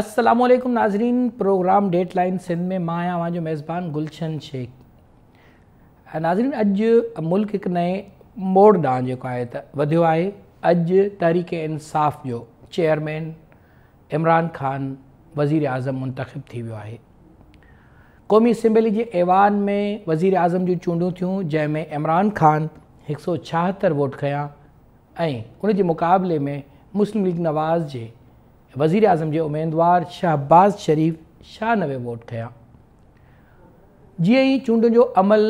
السلام नाज़रीन programme programme line Sindh में میں आहियां मुंहिंजो मेज़बान गुलशन शेख नाज़रीन अॼु मुल्क़ हिकु नए मोड़ ॾांहुं जेको आहे त वधियो आहे अॼु तरीक़ इंसाफ़ जो चेयरमैन इमरान ख़ान वज़ीराज़म मुंतिबु थी वियो قومی क़ौमी असैम्बली ایوان अहवान में اعظم جو चूंडियूं थियूं जंहिंमें इमरान ख़ान خان सौ छाहतरि वोट खयां ऐं मुक़ाबले में मुस्लिम लीग नवाज़ जे वज़ीर आज़म के उम्मीदवार शहबाज़ शरीफ़ छियानवे वोट खयां जी ही चूंड जो अमल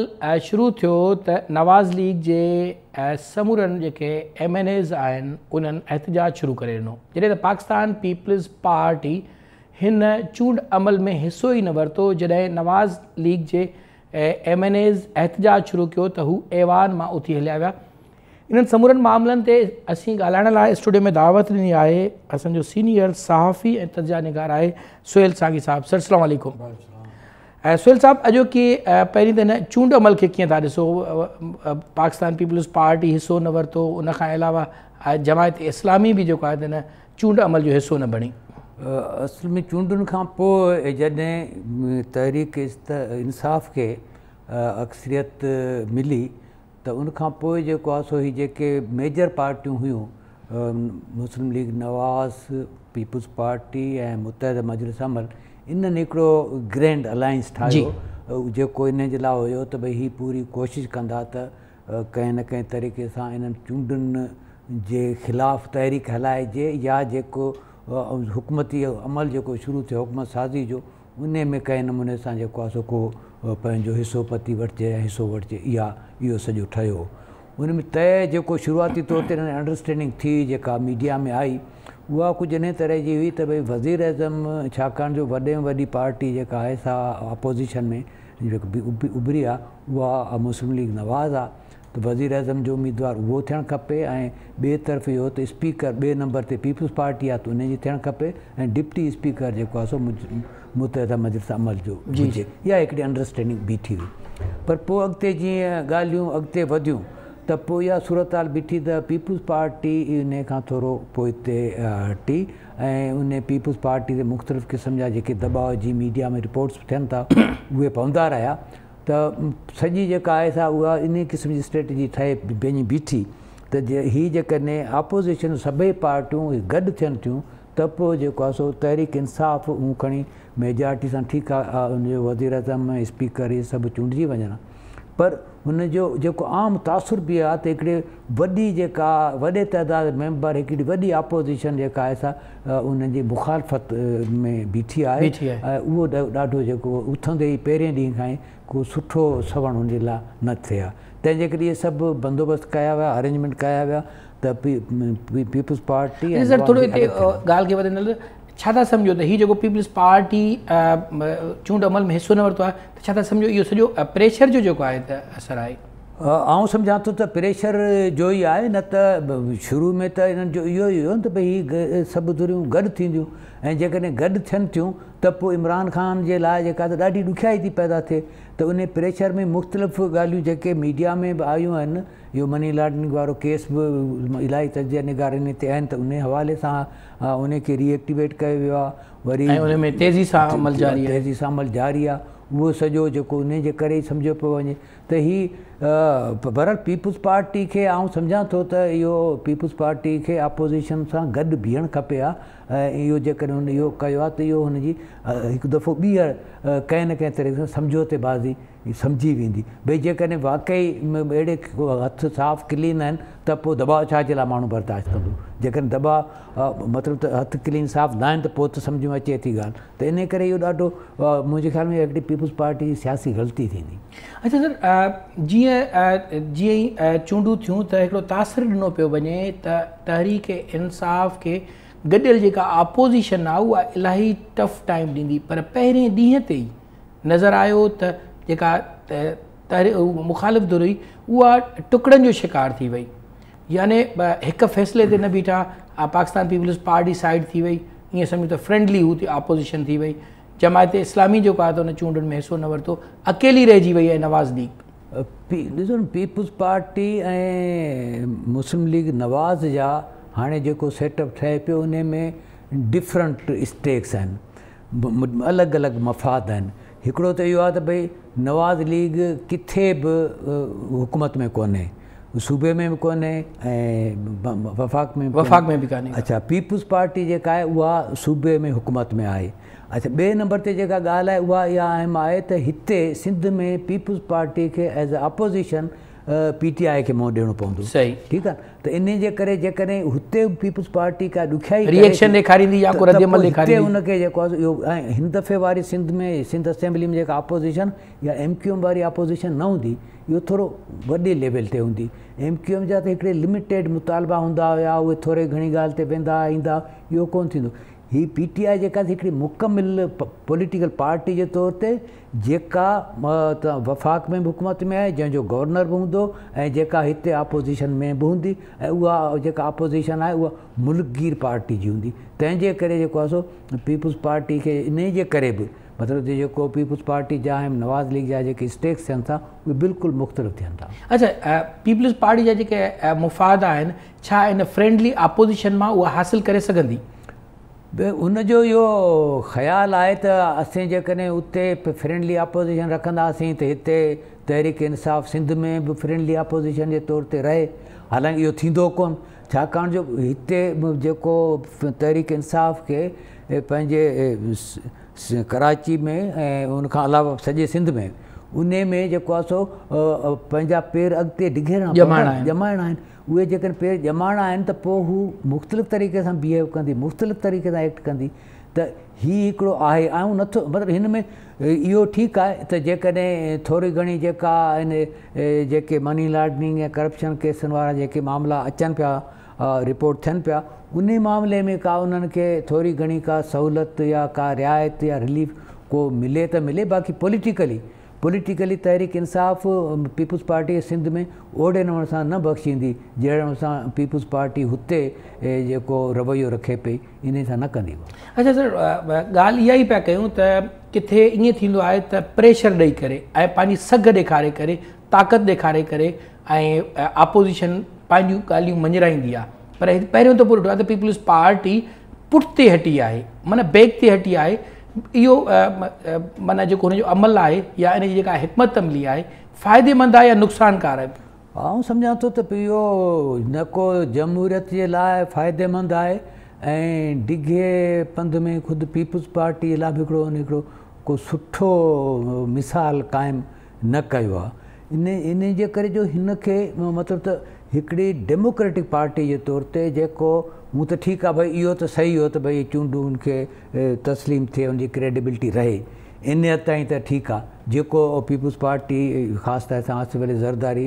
शुरू थो त नवाज़ लीग के समूरनि जो एम एन एज आन उन्हनि एहतजाज शुरू कर दिनों जैसे तो पाकिस्तान पीपल्स पार्टी इन चूंड अमल में हिसो ही न वरतो जैसे नवाज़ लीग के एम एन एज एहतजाज शुरू किया तो एवान में उथी हलिया वह ان سمور مع مامل گال اسٹوڈیو میں دعوت دینی ہے اصل سینئر صحافی ترجا نگار ہے سہیل ساگی صاحب سر سلام علیکم سہیل ساحب اجوکی پہ چونڈ عمل کے کتنے تا دسو پاکستان پیپلس پارٹی حصہ نہ وتو ان جماعت اسلامی بھی چونڈ عمل جو حصہ نہ بڑی اصل میں چونڈن کا جدہ تحریک انصاف کے اکثریت ملی त उनखां पोइ जेको आहे सो ही जेके मेजर पार्टियूं हुयूं मुस्लिम लीग नवाज़ पीपुल्स पार्टी ऐं मुतहद मजलिस अमल इन्हनि हिकिड़ो ग्रैंड अलायंस ठाहियो जेको इन जे लाइ हुयो त भई हीअ पूरी कोशिशि कंदा त कंहिं न कंहिं तरीक़े सां इन्हनि चूंडुनि जे ख़िलाफ़ु तहरीक हलाइजे या जेको हुकूमती अमल जेको शुरू थियो हुकूमत साज़ी जो ان میں نمن سے حصو پتہ وے یا حصہ وے یہ سجو ان تے جو شروعاتی طور تنڈرسٹینڈنگ تھی جا میڈیا میں آئی وہ کچھ ان ہوئی تو بھائی وزیر اعظمکان جو ودے میں وی پارٹی ہے سا آپوزیشن میں ابری آسم لیگ نواز آ تو وزیر اعظم جو امیدوار وہ تھے بھے طرف یہ ہو اسپیکر بھے نمبر پہ پیپلس پارٹی آ تو ان کی تھرن کپے ڈپٹی اسپیکر جو سو मुतहदा मजिद सां अमल जो हुजे या हिकिड़ी अंडरस्टैंडिंग बीठी हुई पर पोइ अॻिते जीअं ॻाल्हियूं अॻिते वधियूं त पोइ इहा सूरत हाल बीठी त पीपुल्स पार्टी इन खां थोरो पोइ हिते हटी ऐं उन पीपुल्स पार्टी ते मुख़्तलिफ़ क़िस्म जा जेके दॿाउ जी मीडिया में रिपोर्ट्स थियनि था उहे पवंदा रहिया त सॼी जेका आहे सा उहा इन क़िस्म जी स्ट्रेटजी ठहे पंहिंजी बीठी त जे हीअ जेकॾहिं अपोज़िशन सभई पार्टियूं गॾु थियनि थियूं त पोइ जेको आहे सो तहरीक इंसाफ़ हू खणी میجارٹی سے ٹھیک وزیر اعظم اسپیکر یہ سب چونڈجی وجہ پر انجو آم تاثر بھی ہے تو ایک ودی وعداد میںبر ایک ویڈی آپوزیشن جا ان کی مخالفت میں بٹھی آئی ڈاؤ اتندے ہی پہ ڈی کوئی سوٹو سو ان کے تین یہ سب بندوبست کیا وا ارینجمنٹ کیا و پیپلس پارٹی छा था सम्झो त हीउ जेको पीपल्स पार्टी चूंड अमल में हिसो न वरितो आहे त छा था सम्झो इहो सॼो प्रेशर जो जेको आहे त असरु आहे आउं सम्झां थो त प्रेशर जो ई आहे न त शुरू में त इन्हनि जो इहो ई हुयो न त भई हीअ सभु धुरियूं गॾु थींदियूं ऐं जेकॾहिं गॾु थियनि थियूं त पोइ इमरान ख़ान जे लाइ जेका त ॾाढी ॾुखियाई थी पैदा थिए त उन प्रेशर में मुख़्तलिफ़ ॻाल्हियूं जेके मीडिया में बि आयूं आहिनि इहो मनी लॉन्ड्रिंग वारो केस बि इलाही निगारनि ते आहिनि त उन हवाले सां उनखे रीएक्टिवेट कयो वियो आहे वरी तेज़ी सां अमल जारी तेज़ी सां अमल जारी आहे उहो सॼो जेको इनजे करे ई सम्झियो पियो वञे त हीअ पर पीपल्स पाटी खे आउं सम्झां थो त इहो पीपल्स पाटी खे अपोज़िशन सां गॾु बीहणु खपे आहे ऐं इहो जेकॾहिं हुन इहो कयो आहे त इहो हुनजी हिकु दफ़ो ॿीहर कंहिं न कंहिं तरीक़े सां ते बाज़ी सम्झी वेंदी भई जेकॾहिं वाक़ई अहिड़े हथु साफ़ु क्लीन आहिनि त पोइ दबाउ छा जे लाइ माण्हू बर्दाश्त कंदो जेकॾहिं दॿा मतिलबु त हथु क्लीन साफ़ु न आहिनि त पोइ त सम्झ में अचे थी ॻाल्हि त इन करे इहो ॾाढो मुंहिंजे ख़्याल में पीपुल्स पार्टी जी सियासी ग़लती थींदी अच्छा सर जीअं जीअं ई चूंडूं थियूं त हिकिड़ो तासिर ॾिनो पियो वञे त तहरीक इंसाफ़ खे गॾियल जेका आपोज़िशन आहे उहा इलाही टफ टाइम ॾींदी पर पहिरें ॾींहं ते ई नज़र आयो त مخالف دی وہ ٹکڑے جو شکار تھی یعنی ایک فیصلے سے نہ بٹھا پاکستان پیپلس پارٹ سائڈ کیم فرنڈلی آپوزیشن ہوئی چمائے ت اسلامی جو ان چونڈن میں حصہ نہ وتو اکیلی رہی وئی ہے نواز لیگ پیس peoples party Muslim league Nawaz جا ہاں جو سیٹ اپنے میں ڈفرنٹ اسٹیکس الگ الگ مفاد تو یہ نواز لیگ کتنے بھی حکومت میں کوے سوبے میں بھی کوے وفاق میں وفاق میں بھی اچھا پیپلس پارٹی جائے وہ سوبے میں حکومت میں ہے اچھا بے نمبر گال یہ اہم ہے تو اتنے سی پیپلس پارٹ کے ایز اے آپوزیشن पीटीआई के मोह ॾियणो पवंदो सही ठीकु आहे त इन जे करे जेकॾहिं हुते पीपल्स पार्टी का ॾुखयाईन ॾेखारींदी आहे हुनखे जेको आहे हिन दफ़े वारी सिंध में सिंध असेंबली में जेका अपोज़िशन या एम क्यू एम वारी अपोज़िशन न हूंदी इहो थोरो वॾे लेवल ते हूंदी एम क्यू एम जा त हिकिड़े लिमिटेड मुतालबा हूंदा हुआ उहे थोरे घणी ॻाल्हि ते वेंदा ईंदा इहो कोनि थींदो یہ پی ٹی آئی مکمل پالٹیکل پارٹی کے طور تا وفاق میں حکومت میں ہے جن کو گورنر بھی ہوں یہ آپوزیشن میں بھی ہوں آپوزیشن ہے وہ ملگیر پارٹی ہوں تین جو سو پیپلس پارٹ کے ان کے بھی مطلب یہ پیپلس پارٹی جا نواز لیگ جا اسٹیکس تھن تھا وہ بالکل مختلف تھن تھا اچھا پیپلس پارٹ یا مفاد آئین فرینڈلی آپوزیشن میں وہ حاصل کری भई हुनजो इहो ख़्यालु आहे त असीं जेकॾहिं उते फ्रेंडली अपोज़िशन रखंदासीं त हिते तहरीक़ इंसाफ़ सिंध में बि फ्रेंडली अपोज़िशन जे तौर ते रहे हालांकि इहो थींदो कोन छाकाणि जो हिते जेको तहरीक इंसाफ़ खे पंहिंजे कराची में ऐं उनखां अलावा सॼे सिंध में उन में जेको आहे सो पंहिंजा पेर अॻिते ॾिघेर जमाइणा आहिनि उहे जेकॾहिं पेर जमाणा आहिनि त पोइ हू मुख़्तलिफ़ तरीक़े सां बिहेव कंदी मुख़्तलिफ़ तरीक़े सां एक्ट कंदी त हीउ हिकिड़ो आहे ऐं नथो मतिलबु हिन में इहो ठीकु आहे त जेकॾहिं थोरी घणी जेका आहे जेके मनी लॉन्ड्रिंग ऐं करप्शन केसनि वारा जेके मामला अचनि पिया रिपोर्ट थियनि पिया उन मामले में का उन्हनि खे थोरी घणी का सहूलियत या का रिआत या रिलीफ को मिले त मिले बाक़ी पॉलिटिकली पॉलिटिकली तहरीक इंसाफ़ पीपुल्स पार्टी सिंध में ओड़े नमूने से न बख़्शींदी जहिड़ा पीपुल्स पार्टी हुते जेको रवैयो रखे पई इन से न कंदी अच्छा सर गाल इहा ई पिया कयूं त किथे ईअं थींदो आहे त प्रेशर ॾेई करे ऐं पंहिंजी सघ ॾेखारे करे ताक़त ॾेखारे करे ऐं अपोज़िशन पंहिंजूं ॻाल्हियूं मंझाईंदी आहे पर पहिरियों त पोइ पार्टी पुठिते हटी आहे हटी इहो माना जेको हुनजो अमल आहे या इन जी जेका हिकमत अमली आहे फ़ाइदेमंद आहे या नुक़सानकार आहे आउं सम्झां थो त इहो न को जमहूरियत जे लाइ फ़ाइदेमंद आहे ऐं डिघे पंध में ख़ुदि पीपल्स पार्टीअ लाइ बि हिकिड़ो हिकिड़ो को सुठो मिसाल क़ाइमु न कयो आहे इन इन जे करे जो हिन खे मतिलबु त हिकिड़ी डेमोक्रेटिक पार्टी जे तौर ते जेको हू त ठीकु आहे भई इहो त सही हो त भई चूंडू हुनखे तस्लीम थिए हुनजी क्रेडिबिलिटी रहे इन हद ताईं त ठीकु आहे जेको पीपुल्स पार्टी ख़ासि तौर सां आसिफ अली ज़रदारी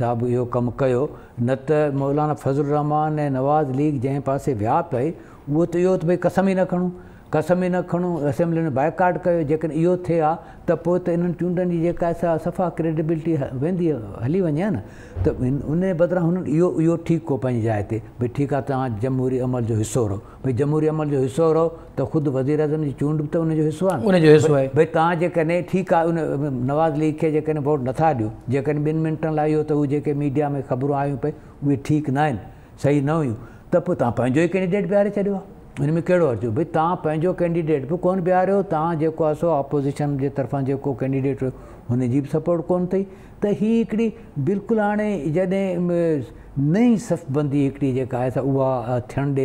साहबु इहो कमु कयो न त मौलाना फज़ुलर रहमान ऐं नवाज़ लीग जंहिं पासे विया पई उहो त इहो त भई कसम ई न खणूं कसम ई न खणो असैम्बली में बाइकाट कयो जेकॾहिं इहो थिए आहे त पोइ त इन्हनि चूंडनि जी जेका सफ़ा क्रेडिबिलिटी वेंदी हली वञे न त इन उन जे बदिरां हुननि इहो इहो ठीकु को पंहिंजी जाइ ते भई ठीकु आहे तव्हां जमहूरी अमल जो हिसो रहो भई जमहूरी अमल जो हिसो रहो त ख़ुदि वज़ीर अज़म जी चूंड बि त उनजो हिसो आहे उनजो हिसो आहे भई तव्हां जेकॾहिं ठीकु आहे उन नवाज़ लीग खे जेकॾहिं वोट नथा ॾियो जेकॾहिं ॿिनि मिंटनि लाइ इहो त उहे जेके मीडिया में ख़बरूं आयूं पई उहे ठीकु न आहिनि सही न हुयूं त पोइ तव्हां पंहिंजो ई कैंडिडेट बीहारे छॾियो आहे हुन में कहिड़ो अर्थु भई तव्हां पंहिंजो कैंडिडेट बि कोन बीहारियो तव्हां जेको आहे सो अपोज़िशन जे तरफ़ां जेको कैंडिडेट हुयो हुनजी बि सपोर्ट कोन अथई त हीअ हिकिड़ी बिल्कुलु हाणे जॾहिं नई सफ़बंदी हिकिड़ी जेका आहे उहा थियण ॾे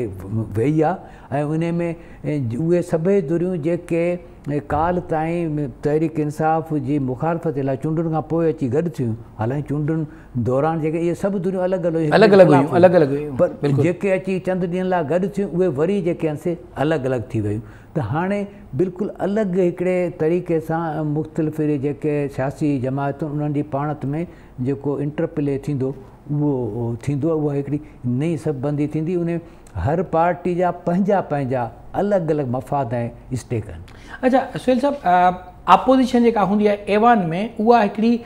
वेई आहे ऐं उन में उहे सभई धुरियूं जेके काल ताईं तहरीक इंसाफ़ जी मुखालफ़त लाइ चूंडुनि खां पोइ अची गॾु थियूं हालांकि चूंडुनि दौरान जेके इहे सभु दूरियूं अलॻि अलॻि हुयूं अलॻि अलॻि हुयूं अलॻि अलॻि हुयूं पर जेके अची चंद ॾींहनि लाइ गॾु थियूं उहे वरी जेके आहिनि से अलॻि अलॻि थी वियूं त हाणे बिल्कुलु अलॻि हिकिड़े तरीक़े सां मुख़्तलिफ़ जेके सियासी जमायतूं उन्हनि जी पाणि में जेको इंटरप्ले थींदो उहो थींदो आहे उहा हिकिड़ी नई सभु बंदी थींदी उन हर पार्टी जा पंहिंजा पंहिंजा अलॻि अलॻि मफ़ाद ऐं स्टेक आहिनि अच्छा सुहेल साहिबु अपोज़िशन जेका हूंदी आहे ऐवान में उहा हिकिड़ी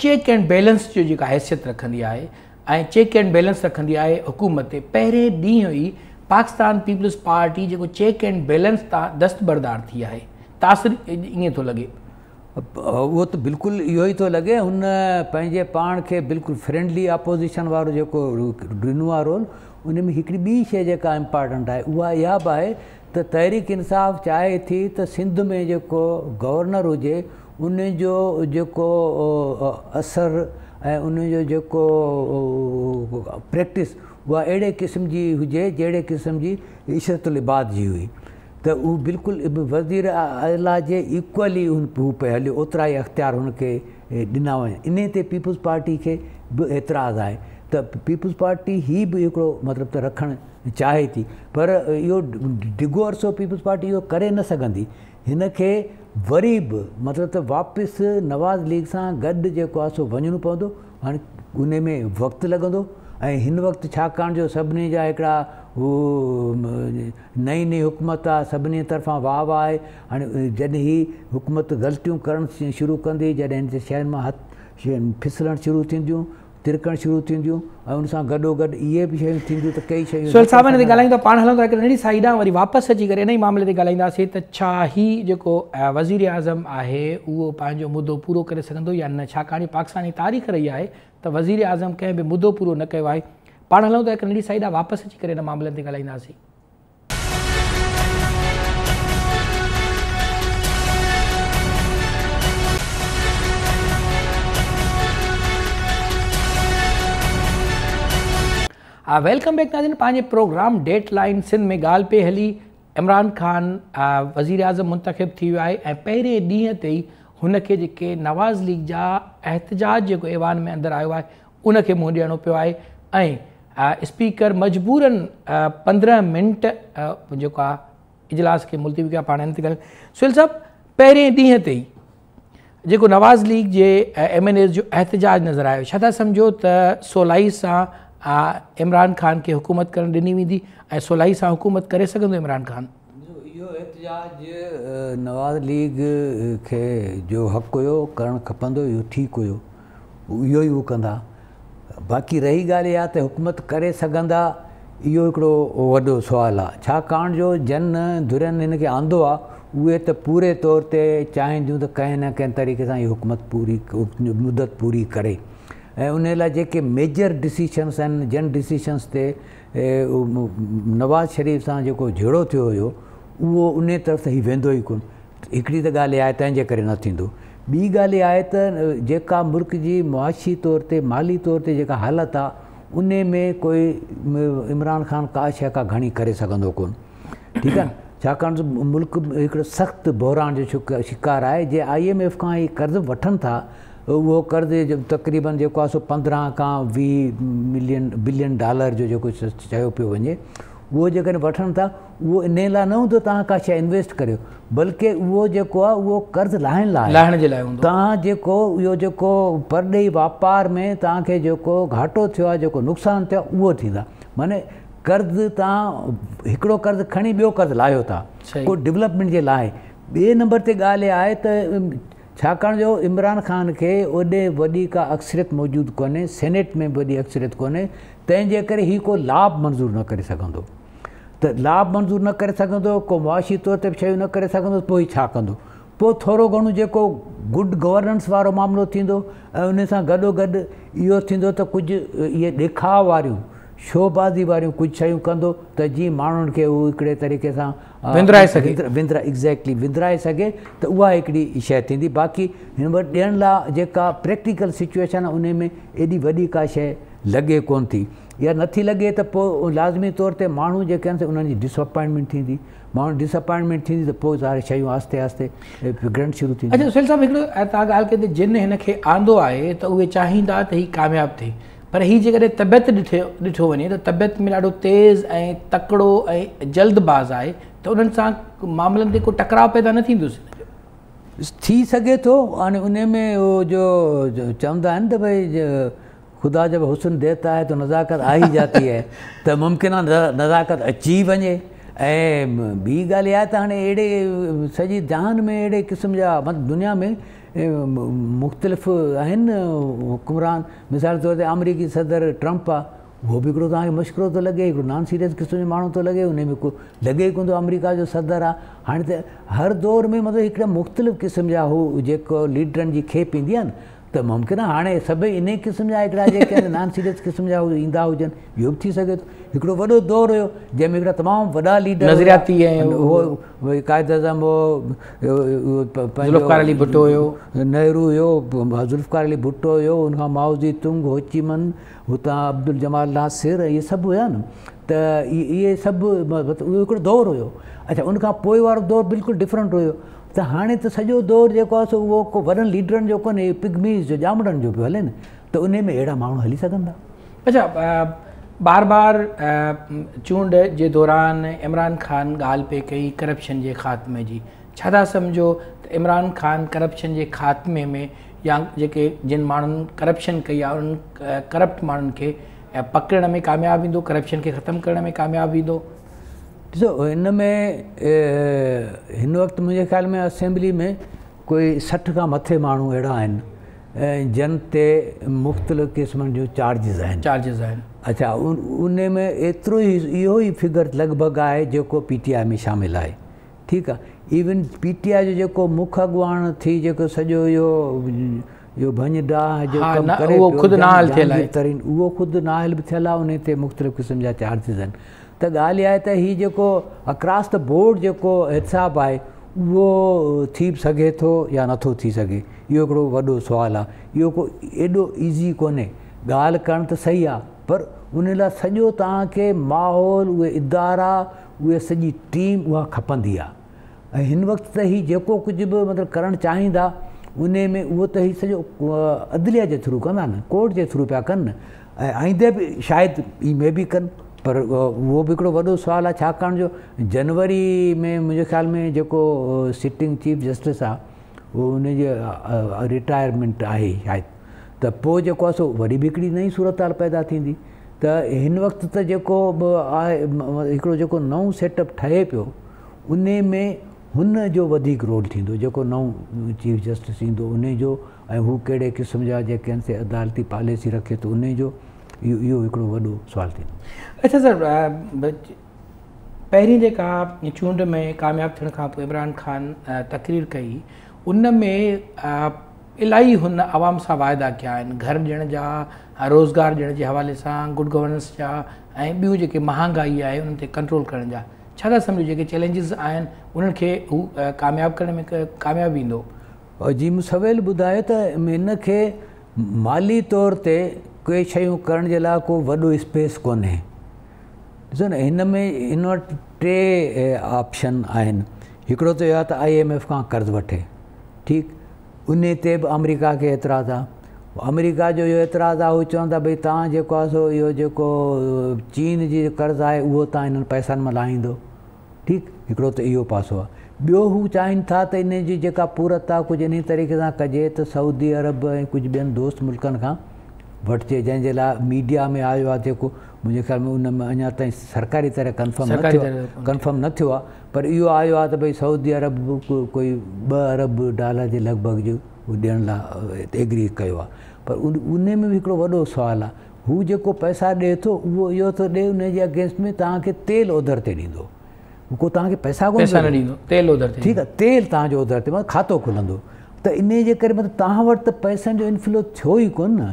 चेक एंड बैलेंस जो जेका हैसियत रखंदी आहे ऐं चेक एंड बैलेंस रखंदी आहे हुकूमत ते पहिरें ॾींहुं ई पाकिस्तान पीपल्स पार्टी जेको चेक एंड बैलेंस तां दस्तबरदार थी आहे तासिर ईअं थो लॻे उहो त बिल्कुलु इहो ई थो लॻे हुन पंहिंजे पाण खे बिल्कुलु फ्रेंडली अपोज़िशन वारो जेको ॾिनो आहे रोल ان میں ایک شی امپورٹنٹ ہے وہ یہ تو تحریک انصاف چاہے تھی تو سو گورنر ہوجائے انجو اثر ای انجو پریكٹس وہ اڑے قسم کی ہوجائے جڑے قسم کی عشت البادی ہوئی تو وہ بالكل وزیر اعلیٰ اكولی پہ ہلے اوترا ہی اختار ان كے ڈنا و ان پیپلس پارٹی كے بھی اعتراض ہے त पीपल्स पार्टी ई बि हिकिड़ो मतिलबु त रखणु चाहे थी पर इहो डिघो अरसो पीपल्स पार्टी इहो करे न सघंदी हिन खे वरी बि मतिलबु त वापसि नवाज़ लीग सां गॾु जेको आहे सो वञिणो पवंदो हाणे उन में वक़्तु लॻंदो ऐं हिन वक़्तु छाकाणि जो सभिनी जा हिकिड़ा उ नई नई हुकूमत आहे सभिनी तरफ़ां वाह वाह आहे हाणे जॾहिं ही हुकूमत ग़लतियूं करणु शुरू कंदी जॾहिं हिन शहर मां हथु फिसलणु शुरू थींदियूं थिरकणु शुरू थींदियूं ऐं उन सां गॾो गॾु इहे बि शयूं थींदियूं त कई शयूं सुल साहिब हिन ते ॻाल्हाईंदो पाण हलंदो था हिकु नंढी साइड वरी वापसि अची करे हिन ई मामले ते ॻाल्हाईंदासीं त छा ई जेको वज़ीर आज़म आहे उहो पंहिंजो मुदो पूरो करे सघंदो या न छाकाणि पाकिस्तानी तारीख़ रही आहे त वज़ीर आज़म कंहिं बि मुदो पूरो न कयो आहे पाण हलूं था हिकु नंढी साइडां वापसि अची करे हिन मामले ते ॻाल्हाईंदासीं हा वेलकम बैक नाज़ीन पंहिंजे प्रोग्राम डेट लाइन सिंध में ॻाल्हि पे हली इमरान ख़ान uh, वज़ीर वज़ीराज़म मुंतिबु थी वियो आहे ऐं पहिरें ॾींहुं ते ई हुनखे जेके नवाज़ लीग जा एहतजाज जेको ऐवान में अंदरि आयो आहे उनखे मुंहुं ॾियणो पियो आहे ऐं uh, स्पीकर मजबूरनि uh, पंद्रहं मिंट जेको आहे इजलास खे मुलतवी बि कयो आहे पाण ते सुहिल साहब पहिरें ॾींहं ते ई जेको नवाज़ लीग जे एम एन एस जो एहतजाज नज़र आयो छा था सम्झो त सोलाई सां आ इमरान ख़ान खे हुकूमत करणु ॾिनी वेंदी ऐं सवलाई सां हुकूमत करे सघंदो इमरान ख़ान इहो एतिजाज नवाज़ लीग खे जो हक़ु हुयो करणु खपंदो हुयो ठीकु हुयो इहो ई उहो कंदा बाक़ी रही ॻाल्हि इहा त हुकूमत करे सघंदा इहो हिकिड़ो वॾो सुवालु आहे छाकाणि जो जन धुरन हिनखे आंदो आहे उहे त पूरे तौर ते चाहींदियूं त कंहिं न कंहिं तरीक़े सां इहा हुकूमत पूरी मुदत पूरी करे ऐं उन लाइ जेके मेजर डिसीशन्स आहिनि जन डिसीशन्स ते नवाज़ शरीफ़ सां जेको झेड़ो थियो हुयो उहो उन तरफ़ ई वेंदो ई कोन हिकिड़ी त ॻाल्हि आहे तंहिंजे करे न थींदो ॿी ॻाल्हि आहे त जेका मुल्क़ जी मुआशी तौर ते माली तौर ते जेका हालति आहे उन में कोई इमरान ख़ान का शइ का घणी करे सघंदो कोन ठीकु आहे छाकाणि त मुल्क हिकिड़ो सख़्तु बोहरान जो शिकार आहे जे आई एम एफ खां ई कर्ज़ु वठनि था उहो कर्ज़ु जो जेको आहे सो पंद्रहं खां वीह मिलियन बिलियन डॉलर जो जेको चयो पियो वञे उहो जेकॾहिं वठनि था उहो इन लाइ न हूंदो तव्हां का शइ इन्वेस्ट करियो बल्कि उहो जेको आहे उहो कर्ज़ु लाहिण लाइ लाहिण जे लाइ तव्हां जेको इहो जेको वापार में तव्हांखे जेको घाटो थियो आहे जेको नुक़सानु थियो आहे उहो थींदा माने कर्ज़ु तव्हां हिकिड़ो कर्ज़ु खणी ॿियो कर्ज़ु लाहियो था डेवलपमेंट जे लाइ ॿिए नंबर ते ॻाल्हि आहे छाकाणि जो इमरान ख़ान खे ओॾे वॾी का अक्सरियत मौजूदु कोन्हे सेनेट में बि वॾी अक्सरियत कोन्हे तंहिंजे करे हीउ को लाभ मंज़ूरु न करे सघंदो त लाभ मंज़ूरु न करे सघंदो को मुआशी तौर ते बि शयूं न करे सघंदो पोइ ई छा कंदो पोइ थोरो घणो जेको गुड गवर्नेंस वारो मामिलो थींदो ऐं उन सां गॾोगॾु इहो थींदो त कुझु इहे ॾेखाव वारियूं शोबाज़ी वारियूं कुझु शयूं कंदो त जीअं माण्हुनि खे उहो हिकिड़े तरीक़े सां विंदराए सघे विंदुराए एग्जैक्टली विंदराए सघे त उहा हिकिड़ी शइ थींदी बाक़ी हिन वटि ॾियण लाइ जेका सिचुएशन आहे उन में एॾी वॾी का शइ लॻे कोन्ह थी या नथी लॻे त पोइ लाज़मी तौर ते माण्हू जेके आहिनि उन्हनि जी डिसपॉइंटमेंट थींदी माण्हू डिसअपॉइंटमेंट थींदी त पोइ हीअ शयूं आस्ते आस्ते विगड़णु शुरू थींदियूं अच्छा हिकिड़ो तव्हां ॻाल्हि कई त जिन हिन आंदो आहे त उहे चाहींदा त कामयाबु थिए पर हीअ जेकॾहिं तबियत ॾिठे ॾिठो वञे त तबियत में ॾाढो तेज़ ऐं तकिड़ो ऐं जल्दबाज़ आहे त उन्हनि सां मामलनि ते को टकराव पैदा न थींदुसि थी सघे थो हाणे उन में उहो जो चवंदा आहिनि त भई ख़ुदा जब हुसन देहता आहे त नज़ाकत आई जाती आहे त मुमकिन आहे नज़ाकत अची वञे ऐं ॿी ॻाल्हि इहा त हाणे अहिड़े सॼी जहान में अहिड़े क़िस्म जा मतिलबु दुनिया में مختلف ہے نا حکمران مثال طور امریکی صدر ٹرمپ آ وہ بھی تا مشکرہ تو لگے نان سیریس قسم کے مڑ تو لگے ان میں کوئی لگے ہی کون تو امریکہ جو سدر ہے ہاں تو ہر دور میں مطلب ایک مختلف قسم جا جو لیڈرن جی کیپ ان تو ممکنہ ہاں سب ان قسم جا نان سیریس قسم جا ہو سکے توڑو وور ہو جی میں تمام واڈراتی قائد اظہم ہوزو الفقار علی بھٹو ہوا ماؤزی تنگ ہوچی من ہوتا ابدل جمال نا سیر یہ سب ہو تو یہ سب دور ہوا دور بالکل ڈفرینٹ ہو त हाणे त सॼो दौरु जेको आहे सो उहो को वॾनि लीडरनि जो कोन्हे पिगमीज़ जो जामड़नि जो पियो हले न त उन में अहिड़ा माण्हू हली सघंदा अच्छा बार बार चूंड जे दौरान इमरान ख़ान ॻाल्हि पई कई करप्शन जे ख़ात्मे जी छा था सम्झो त इमरान ख़ान करप्शन जे ख़ात्मे में या जेके जिन माण्हुनि करप्शन कई आहे उन्हनि करप्ट माण्हुनि खे पकड़ण में कामयाबु ईंदो करप्शन खे ख़तमु करण में कामयाबु ईंदो ॾिसो हिन में ان وقت مجھے خیال میں اسمبلی میں کوئی سٹ مت موڑا جنتے مختلف قسمس اچھا میں ایتروں فیگر لگ بھگ ہے پی ٹی آئی میں شامل ہے ٹھیک ہے ایون پیٹی آئی جو مکھ اگوان تھی جو سوج ڈاحل خود نااہل قسم کا त ॻाल्हि इहा आहे त हीउ जेको अक्रॉस द बोर्ड जेको हिसाबु आहे उहो थी सघे थो या नथो थी सघे इहो हिकिड़ो वॾो सुवालु आहे इहो को एॾो ईज़ी कोन्हे ॻाल्हि करणु त सही आहे पर उन लाइ सॼो तव्हांखे माहौल उहे इदारा उहे सॼी टीम उहा खपंदी आहे ऐं हिन वक़्तु त हीउ जेको कुझु बि मतिलबु करणु चाहींदा उन में उहो त हीउ सॼो अदलिया जे थ्रू कंदा न कोर्ट जे थ्रू पिया कनि ऐं आईंदे बि शायदि ई मे बि कनि पर उहो बि हिकिड़ो वॾो सुवालु आहे छाकाणि जो जनवरी में मुंहिंजे ख़्याल में जेको सिटिंग चीफ जस्टिस आहे उहो उनजे रिटायरमेंट आहे शायदि त पोइ जेको आहे सो वरी बि हिकिड़ी नई सूरत हाल पैदा थींदी त हिन वक़्तु त जेको आहे हिकिड़ो जेको नओ सेटअप ठहे पियो उन में हुन जो वधीक रोल थींदो जेको नओं चीफ जस्टिस ईंदो जो ऐं हू कहिड़े क़िस्म जा जेके आहिनि अदालती पॉलिसी रखे थो जो इहो इहो हिकिड़ो वॾो सुवाल थींदो अच्छा सर पहिरीं जेका चूंड में कामयाबु थियण खां पोइ इमरान ख़ान तकरीर कई उन में इलाही हुन आवाम सां वाइदा कया आहिनि घर ॾियण जा रोज़गार ॾियण जे हवाले सां गुड गवर्नेंस जा ऐं ॿियूं जेके महांगाई आहे उन्हनि ते कंट्रोल करण जा छा था सम्झो जेके चैलेंजिस आहिनि उन्हनि खे हू कामयाबु करण में कामयाबु ईंदो जी मूं सवेल ॿुधायो त हिन खे माली तौर ते کوئی شر کو کوئی وڈ اسپیس کو سو نٹ ٹے آپشن ایکڑو تو یہ آئی ایم ایف کا قرض وے ٹھیک ان امریکہ کے اعتراض آ امریکہ جو یہ اعتراض آ چھ تا جو چین جو قرض آئے وہ تا پیسوں میں لا ٹھیک ایک یہ پیسہ بو وہ چاہن تھا ان کی جکا پورت کچھ انریقے سے کریں تو سعودی عرب بین دوست ملکن کا वठिजे जंहिंजे लाइ मीडिया में आयो आहे जेको मुंहिंजे ख़्याल में उन में अञा ताईं सरकारी तरह कंफर्म न थियो कंफर्म न थियो आहे पर इहो आयो आहे त भई सऊदी अरब कोई ॿ अरब डॉलर जे लॻभॻि जो ॾियण लाइ एग्री कयो आहे पर उन उन में बि हिकिड़ो वॾो सुवालु आहे हू जेको पैसा ॾिए थो उहो इहो थो ॾिए उन जे अगेंस्ट में तव्हांखे तेल ओधर ते ॾींदो को तव्हांखे पैसा कोन ॾींदो तेल ओधर ते ठीकु आहे तेल तव्हांजो ओधर ते मतिलबु खातो खुलंदो त इन जे करे मतिलबु तव्हां वटि त पैसनि जो इनफ्लो थियो ई कोन्ह न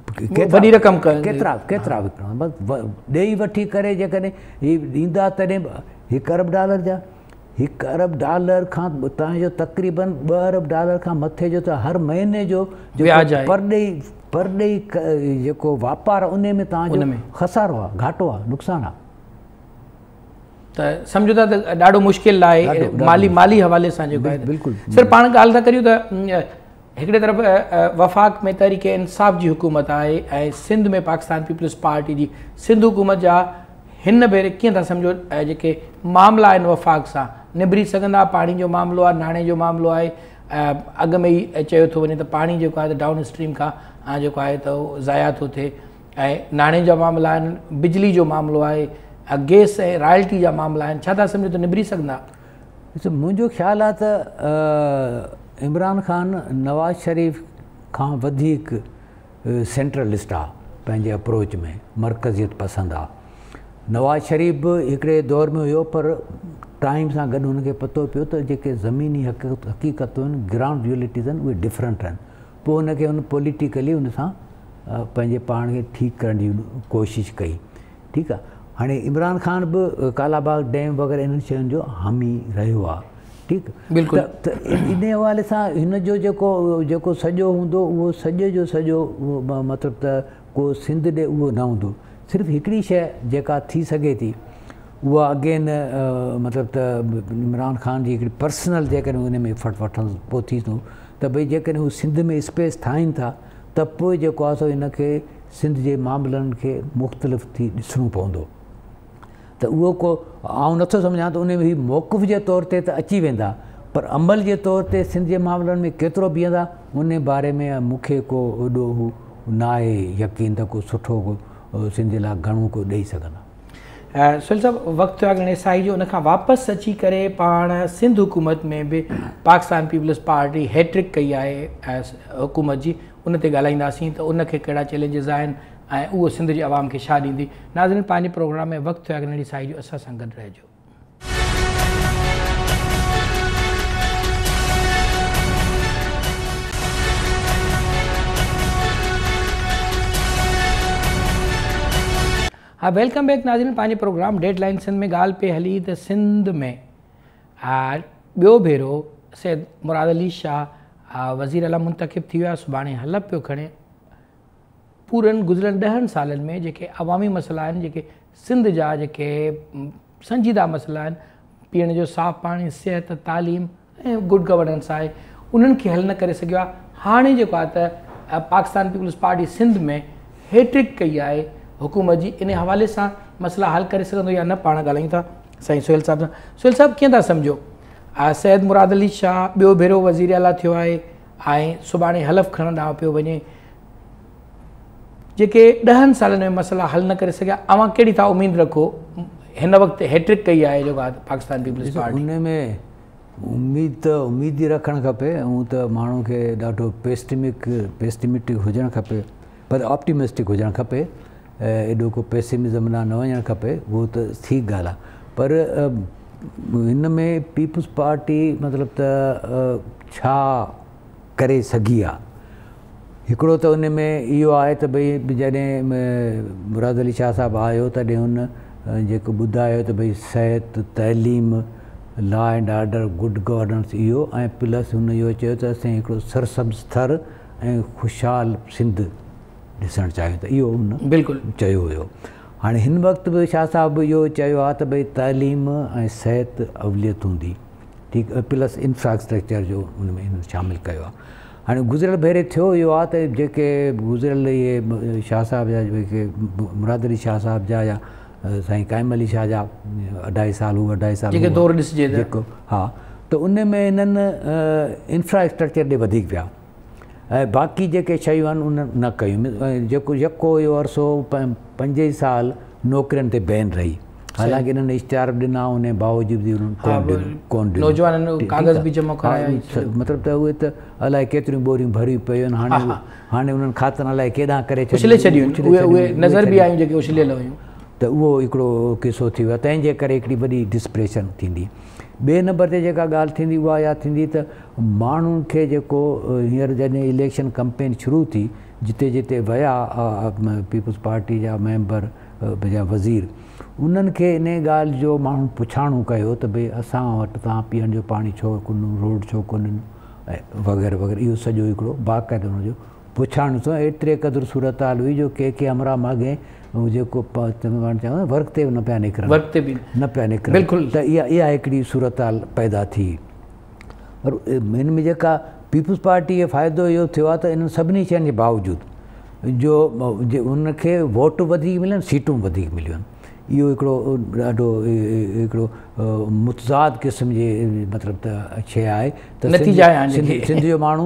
वॾी रक़म केतिरा केतिरा विकिणो ॾेई वठी करे जेकॾहिं ॾींदा तॾहिं हिकु अरब डॉलर जा हिकु अरब डॉलर खां तव्हांजो तकरीबन ॿ अरब डॉलर खां मथे जो त हर महीने जो पर पर जेको वापारु उन में तव्हांजो खसारो आहे घाटो आहे नुक़सानु आहे त सम्झो था त ॾाढो मुश्किल आहे माली माली हवाले सां जेको बिल्कुलु सर पाण ॻाल्हि था करियूं हिकिड़े तरफ़ वफ़ाक़ में तरीक़े इंसाफ़ जी हुकूमत आहे ऐं सिंध में पाकिस्तान पीपल्स पार्टी जी सिंध हुकूमत जा हिन भेरे कीअं था सम्झो जेके मामला आहिनि वफ़ाक़ सां निबरी सघंदा पाणी जो मामिलो आहे नाणे जो मामिलो आहे ऐं अॻु में ई चयो थो वञे त पाणी जेको आहे त डाउन स्ट्रीम खां जेको आहे त ज़ाया थो थिए ऐं नाणे जा मामिला आहिनि बिजली जो मामिलो आहे गैस ऐं रॉयल्टी जा मामला आहिनि छा था सम्झो त निबिरी सघंदा ॾिसो मुंहिंजो ख़्याल आहे त इमरान ख़ान नवाज़ शरीफ़ खां वधीक सेंट्रलिस्ट आहे पंहिंजे अप्रोच में मरकज़ियत पसंदि आहे नवाज़ शरीफ़ बि हिकिड़े दौर में हुयो पर टाइम सां गॾु हुनखे पतो पियो त जेके ज़मीनी हक़ीक़त हक़ीक़तूं आहिनि ग्राउंड रियलिटीज़ आहिनि उहे डिफरेंट आहिनि पोइ उन खे उन पॉलिटिकली उन सां पंहिंजे पाण खे ठीकु करण जी कोशिशि कई ठीकु आहे हाणे इमरान ख़ान बि कालाबाग डैम वग़ैरह इन्हनि शयुनि जो हामी ٹھیک بالکل انالے سے انجو سج ہوں وہ سج جو سج مطلب ت کو سنت ڈے وہ صرف ایکڑی شکایتی وہ اگین مطلب تمران خان کی پرسنل جن میں تو بھائی جھ میں اسپیس ٹھائن تھا تو جو ان کے سندھ کے معامل کے مختلف تھی ڈسنو پہ त उहो को आऊं नथो सम्झां त उन में मौक़ु जे तौर ते त अची वेंदा पर अमल जे तौर ते सिंध जे मामलनि में केतिरो बीहंदा उन बारे में मूंखे को एॾो न आहे यकीन त को सुठो को सिंध लाइ घणो को ॾेई सघंदा सुल सा वक़्तु आहे घणे साई जो उनखां वापसि अची करे पाण सिंध हुकूमत में बि पाकिस्तान पीपल्स पार्टी हैट्रिक कई आहे हुकूमत जी उन ते ॻाल्हाईंदासीं त उनखे कहिड़ा चैलेंजेस आहिनि ऐं उहो सिंध जी आवाम खे छा ॾींदी नाज़िन पंहिंजे प्रोग्राम में वक़्तु थियो आहे साई जो असां सां गॾु रहिजो बैक नाज़न पंहिंजे प्रोग्राम डेड लाइन सिंध में ॻाल्हि पई हली त सिंध में हा ॿियो भेरो सैद मुराद अली शाह वज़ीर अला मुंतिब थी वियो आहे सुभाणे हल पियो खणे पूरनि गुज़रियल ॾहनि सालनि में जेके अवामी मसला आहिनि जेके सिंध जा जेके संजीदा मसला आहिनि पीअण जो साफ़ु पाणी सिहत तालीम ऐं गुड गवर्नेंस आहे उन्हनि खे हल न करे सघियो आहे हाणे जेको आहे त पाकिस्तान पीपुल्स पार्टी सिंध में हेट्रिक कई आहे हुकूमत जी इन हवाले सां मसला हल करे सघंदो या न पाण ॻाल्हायूं था साईं सुहिल साहिब सां सुहिल साहिबु कीअं था सम्झो सैद मुराद अली शाह ॿियो भेरो वज़ीर अला थियो आहे ऐं सुभाणे हलफ़ु खणणु पियो वञे जेके ॾहनि सालनि में मसइला हल न करे सघिया अवां कहिड़ी था उमेद रखो हिन वक़्तु हेट्रिक कई आहे जेको पाकिस्तान पीपल्स पार्टी हुन में उमेद त उमेद ई रखणु खपे ऐं त माण्हू खे ॾाढो पेस्टेमिक पेस्टेमेटिक हुजणु खपे पर ऑप्टिमिस्टिक हुजणु खपे एॾो को पेसिमिज़म न न वञणु खपे उहो त ठीकु ॻाल्हि आहे पर हिन में पीपल्स पार्टी मतिलबु त छा करे सघी आहे हिकिड़ो त उन में इहो आहे त भई जॾहिं मुराद अली शाह साहिबु आयो तॾहिं हुन जेको ॿुधायो त भई सिहत तइलीम law and order good governance इहो ऐं प्लस हुन इहो चयो त असां हिकिड़ो सरसब स्थर ऐं ख़ुशहाल सिंध ॾिसणु चाहियूं त इहो हुन बिल्कुलु चयो हुयो हाणे हिन वक़्तु बि शाह साहिबु इहो चयो आहे त भई तइलीम ऐं सिहत अवलियत हूंदी ठीकु प्लस इंफ्रास्ट्रक्चर जो हुन में हिन शामिलु कयो आहे हाणे गुज़िरियल भेरे थियो इहो आहे त जेके गुज़िरियल इहे शाह साहिब जा जेके मुरादरी शाह साहिब जा या साईं क़ाइम अली शाह जा अढाई साल हू अढाई साल दौरु ॾिसिजे जेको हा त उन में इन्हनि इंफ्रास्ट्रक्चर ॾे वधीक विया ऐं बाक़ी जेके शयूं आहिनि उन न कयूं जेको यको इहो अरसो पंजे साल नौकिरियुनि ते बैन रही हालांकी हिननि इश्तिहार ॾिना उन जे बावजूदि मतिलबु त उहे त अलाए केतिरियूं बोरियूं भरियूं पयूं आहिनि हाणे उन्हनि खातनि करे उहो हिकिड़ो किसो थी वियो आहे तंहिंजे करे हिकिड़ी वॾी डिस्प्रेशन थींदी ॿिए नंबर ते जेका ॻाल्हि थींदी उहा थी थींदी त माण्हुनि खे जेको हींअर जॾहिं इलेक्शन कंपेन शुरू थी जिते जिते विया पीपल्स पार्टी जा मेंबर पंहिंजा वज़ीर उन्हनि खे इन ॻाल्हि जो माण्हू पुछाणो कयो त भई असां वटि तव्हां पीअण जो पाणी छो कोन रोड छो कोन ऐं वग़ैरह वग़ैरह इहो सॼो हिकिड़ो बाक़ाइदो हुनजो पुछाण सां एतिरे क़दुरु सूरत हाल हुई जो के के अमरा मांगे जेको चवंदा वर्क ते बि न पिया निकिरनि वर्क ते बि न पिया निकिरनि बिल्कुलु त इहा इहा हिकिड़ी सूरत हाल पैदा थी पर हिन में जेका पीपल्स पार्टी जो फ़ाइदो इहो थियो आहे त इन सभिनी शयुनि जे बावजूदि जो जे उनखे वोट वधीक मिलनि सीटूं वधीक मिलियूं आहिनि इहो हिकिड़ो ॾाढो हिकिड़ो मुतज़ाद क़िस्म जे मतिलबु त शइ आहे त सिंध जो माण्हू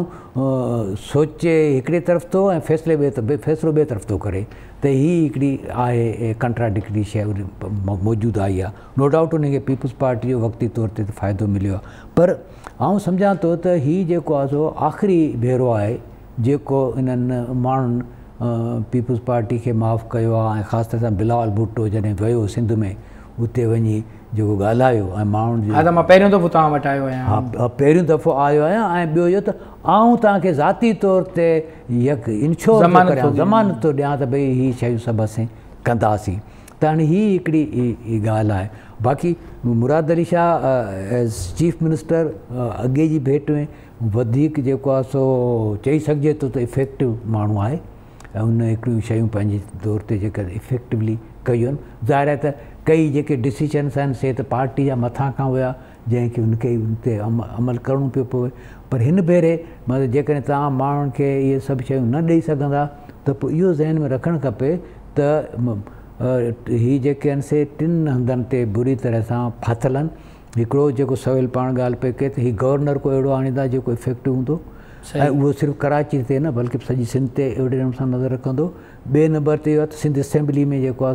सोचे हिकिड़े तरफ़ थो ऐं फैसले ॿिए त ॿिए फैसलो ॿिए तरफ़ थो करे त हीअ हिकिड़ी आहे कंट्राडिक शइ मौजूदु आई आहे नो डाउट उन पीपुल्स पार्टी जो वक़्ती तौर ते फ़ाइदो मिलियो आहे पर आउं सम्झां थो त हीअ जेको आहे सो आख़िरी भेरो आहे जेको इन्हनि पीपल्स पार्टी खे माफ़ु कयो आहे ऐं ख़ासि तरह सां बिलाल भुट्टो जॾहिं वियो सिंध में उते वञी जेको ॻाल्हायो ऐं माण्हुनि जो पहिरियों दफ़ो आयो आहियां ऐं ॿियो इहो त आउं तव्हांखे ज़ाती तौर ते यक इंश्योर ज़मानत थो ॾियां त भई हीअ शयूं सभु असीं कंदासीं त हाणे हीअ हिकिड़ी ॻाल्हि आहे बाक़ी शाह एज़ चीफ मिनिस्टर अॻे जी भेट में वधीक जेको आहे सो चई सघिजे थो त इफेक्टिव माण्हू आहे ان ایک شانے طور افیکٹولی کئی انہر تئی جی ڈسیشنس پارٹی جا مت کا ہوا جن کی ان کے اندر عمل کرے پر بیرے مطلب جن تم میرے یہ سب شیو سا تو یہ ذہن میں رکھے تک تن ہن بری طرح فاضل ایک سویل پان گال پہ کہ یہ گورنر کو اڑو آڑد جو افیکٹو ہوں تو وہ سف کراچی نہ بلکہ ساری سندھے نمبر نظر رکھ بھے نمبر سے سندھ اسمبلی میں جو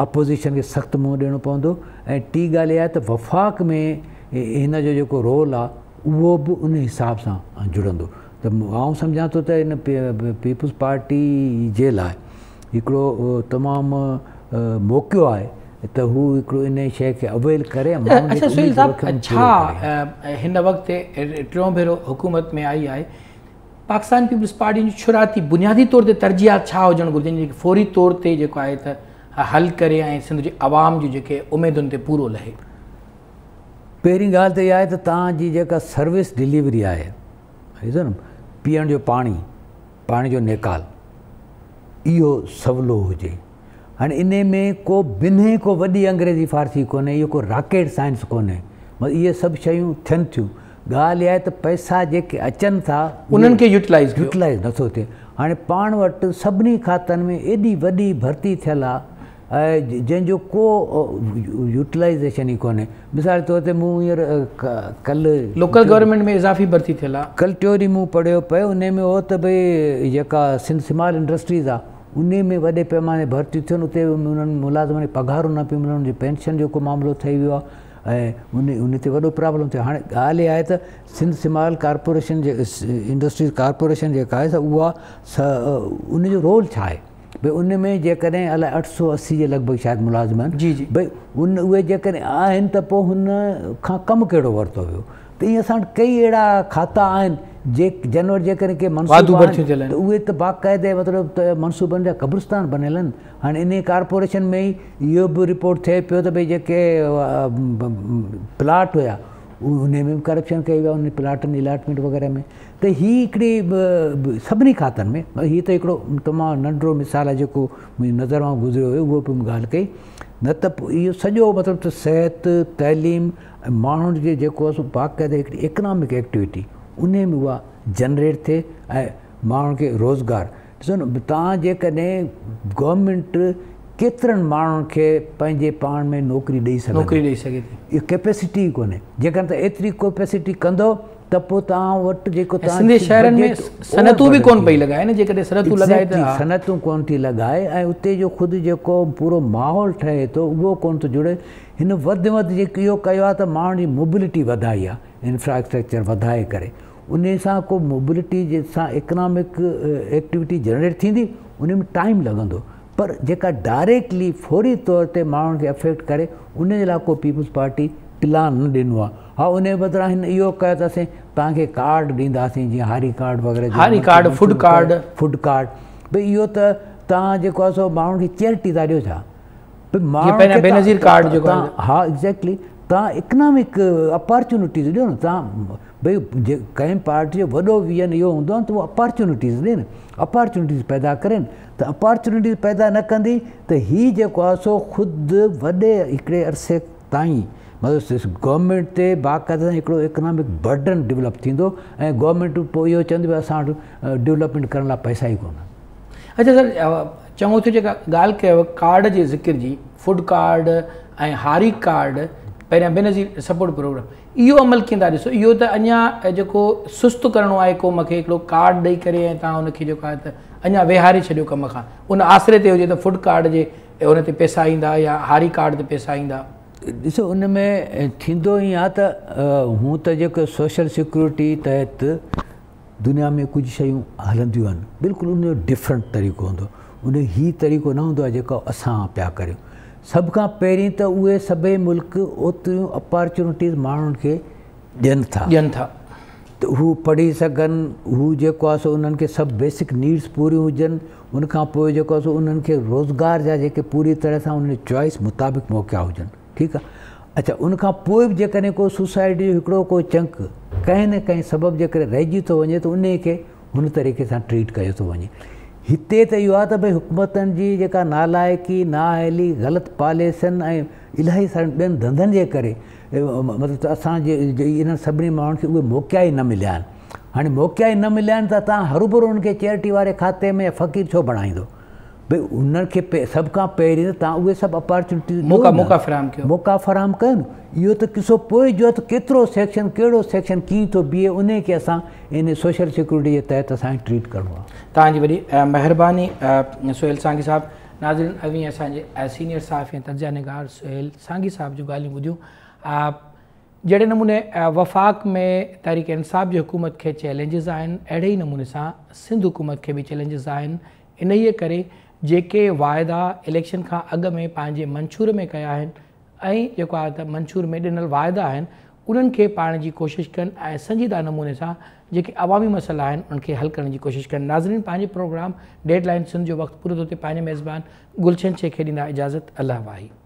اپزیشن کے سخت موہن دینا پہنچا تو وفاق میں انجو رول آن حساب سے جڑ سمجھا تو پیپلس پارٹی تمام موقع ہے त हू हिकिड़ो इन शइ खे अवेल करे छा हिन वक़्तु टियों भेरो हुकूमत में आई आहे पाकिस्तान पीपल्स पार्टी जी शुरूआती बुनियादी तौर ते तरजीयात छा हुजणु घुरिजे जेके फौरी तौर ते जेको आहे त हल करे ऐं सिंध जे आवाम जूं जेके उमेदुनि ते पूरो लहे पहिरीं ॻाल्हि त इहा आहे त तव्हांजी जेका सर्विस डिलीवरी आहे ॾिसो न पीअण जो पाणी पाणी जो नेकाल इहो सवलो हुजे ہاں ان میں کو بنیں کوسی کوئی کوئی راکیٹ سائنس کو یہ سب شیئر تھنوں گال یہ پیسہ اچن تھا ان کے یوٹیلائز یوٹیلائز نہ ایڈی وی بھرتی ہے جن کو کوئی یوٹلائزیشن ہی کو مثال طور کل لوکل گورمینٹ میں اضافی کل ٹو پڑھے پہ ان میں ہو تو بھائی یا انڈسٹریز ہے ان میں وڈے پیمانے بھرتھی تھے وہ ان ملازمن کی پگاروں نہ پیمنٹ پینشن جو معاملہ چی ہوا ہے انہیں وابلم تھی ہاں غال یہ Sindh small corporation industries corporation ج انہوں رول چائے بھئی ان میں جی اللہ اٹھ سو اسی لگ بھگ شاید ملازم جی جی بھائی انہیں جان تک کم کہڑو وتو ہو سا کئی اڑا کھاتا جنور جب چلے اے تو باقاعدے مطلب منصوبوں کا قبرستان بن ہاں ان کارپوریشن میں ہی یہ رپورٹ تھے پی تو پلاٹ ہوا ان میں بھی کرپشن کئی ان پلاٹ الاٹمینٹ وغیرہ میں تو یہ سبھی کھاتے میں یہ توڑ تمام ننڈڑو مثال ہے نظر وہاں گزروال کئی نت یہ سب مطلب صحت تعلیم مانے کو باقاعدے اکنامک اکٹوٹی ان میں وہ جنریٹ تھے میرے روزگار جیسے تاج گورمینٹ کتر میرے پے پان میں نوکری دے نوکری کیپیسٹ ہی کوپیسٹی تو تعلیم بھی کوئی لگائے سنعتوں کو لگائے اور خود جو پورا ماحول ٹھے تو وہ کون تو جڑے انہوں تو میری موبلٹیٹ بدائی آنفراسٹکچر و उन सां को मोबिलिटी जे सां इकनॉमिक एक्टिविटी जनरेट थींदी उन में टाइम लॻंदो पर जेका डायरेक्टली फौरी तौर ते माण्हुनि खे अफेक्ट करे उन जे लाइ को पीपुल्स पार्टी प्लान न ॾिनो आहे हा उन जे बदिरां हिन इहो कयो अथसीं तव्हांखे कार्ड ॾींदासीं जीअं हारी कार्ड वग़ैरह हारी card food card food card भई इहो त तव्हां जेको आहे सो माण्हुनि खे चैरिटी था ॾियो छा हा एक्ज़ेक्टली तव्हां इकनॉमिक अपॉर्चुनिटीज़ ॾियो न तव्हां بھائی جی کئی پارٹی وڈو وی ایئن یہ تو وہ اپارچونیٹز دپورچونیٹیز پیدا کریں تو اپورچونیٹ پیدا نہ کری تو یہ سو خود وڈے ایکڑے عرصے تین مطلب گورمنٹ کے باقاعدہ اکنامک برڈن ڈیولپ تھی گورمنٹ کو یہ چھ اٹ ڈیولپمنٹ کرنے پیسہ ہی کون اچھا سر چونچی جا گارڈ کے ذکر کی فوڈ کارڈ ایاری کارڈ پہ بین جی سب پروگرام इहो अमल थींदा ॾिसो इहो त अञा जेको सुस्तु करिणो आहे को मूंखे हिकिड़ो कार्ड ॾेई करे ऐं तव्हां हुनखे जेको आहे त अञा वेहारे छॾियो कम खां उन आसिरे ते हुजे त फूड कार्ड जे उन ते पैसा ईंदा या हारी कार्ड ते पैसा ईंदा ॾिसो उन में थींदो ई आहे त हू त जेको सोशल सिक्योरिटी तहत दुनिया में कुझु शयूं हलंदियूं आहिनि बिल्कुलु उनजो डिफ्रैंट तरीक़ो हूंदो उन हीउ तरीक़ो न हूंदो आहे जेको असां पिया करियूं سب کا پہری تو اے سبھی ملک اوتروں اپارچوںٹیز مانگ پڑھی سکن سو ان کے سب بیسک نیڈس پوری ہوجن ان سو ان کے روزگار جا پوری طرح چوائس مطابق موقع ہوجن ٹھیک ہے اچھا ان سوسائٹی ایک چنک کئی نہ کئی سبب جب رہے تو ان کے ان طریقے سے ٹریٹ کیا تو وجے हिते त इहो आहे त भई हुकूमतनि जी जेका नालाइकी नाहली ग़लति पॉलिसियुनि ऐं इलाही सारनि ॿियनि धंधनि जे करे मतिलबु त असांजे इन्हनि सभिनी माण्हुनि खे उहे मौक़िया ई न मिलिया आहिनि हाणे मौक़िया ई न मिलिया आहिनि त तव्हां हरूभरू हुनखे चैरिटी वारे खाते में फ़क़ीर छो बणाईंदो بھئی ان کے سب کا پہ وہ سب اپورچونٹیز موقع فراہم کر موقع فراہم کر سیکشن سیکشن کئی تو بے ان کے ان سوشل سیکورٹی کے تحت ٹریٹ کرو تا سہیل سانگ صاحب ناظرین اوی اے سینئر صاحب یا تنجیا نگار سہیل سانگی ساحب جو گالے نمونے وفاق میں تاریخ انصاف کے حکومت کے چیلینجز آیا اڑے ہی نمونے سا سندھ حکومت کے بھی چیلینجز آئین ان जेके वाइदा इलेक्शन खां अॻु में पंहिंजे मंशूर में कया आहिनि ऐं जेको आहे त मंछूर में ॾिनल वाइदा आहिनि उन्हनि खे पाइण जी कोशिशि कनि ऐं संजीदा नमूने सां जेके अवामी मसइला आहिनि उन्हनि हल करण जी कोशिशि कनि नाज़रीन पंहिंजे प्रोग्राम डेडलाइन सिंध जो वक़्तु पूरो थो थिए पंहिंजे मेज़बान गुलशन शेख खे ॾींदा इजाज़त अलाह वाही